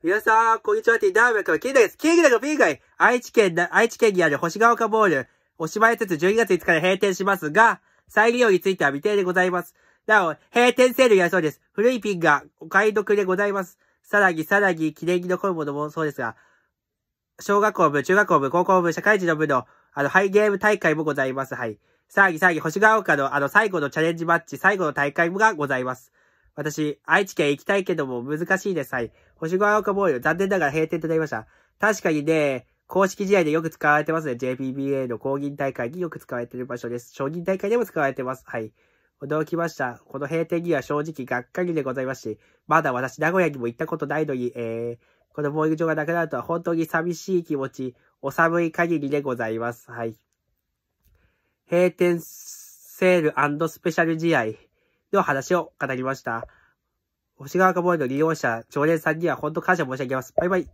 皆さん、こんにちは、ティーダーメンからキングです。キングダが B 街、愛知県、愛知県にある星ヶ丘ボール、おしまいつつ12月5日で閉店しますが、再利用については未定でございます。なお、閉店セールやそうです。古いピンがお買い得でございます。さらに、さらに、記念に残るものもそうですが、小学校部、中学校部、高校部、社会人の部の、あの、ハイゲーム大会もございます。はい。さらに、さらに、星ヶ丘の、あの、最後のチャレンジマッチ、最後の大会がございます。私、愛知県行きたいけども難しいです。はい。星ヶ丘ボール、残念ながら閉店となりました。確かにね、公式試合でよく使われてますね。JPBA の公認大会によく使われている場所です。承認大会でも使われてます。はい。驚きました。この閉店には正直がっかりでございますし、まだ私、名古屋にも行ったことないのに、えー、このボーイル場がなくなるとは本当に寂しい気持ち、お寒い限りでございます。はい。閉店セールスペシャル試合。の話を語りました。星川カボーイの利用者、常連さんには本当感謝申し上げます。バイバイ。